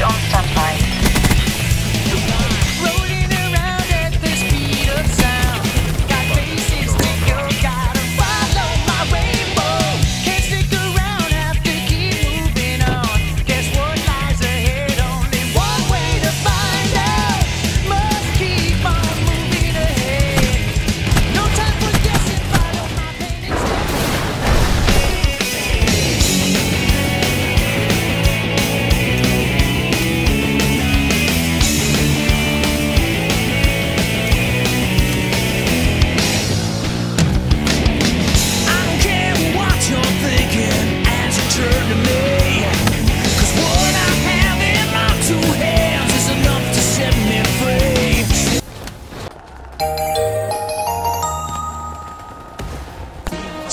On standby.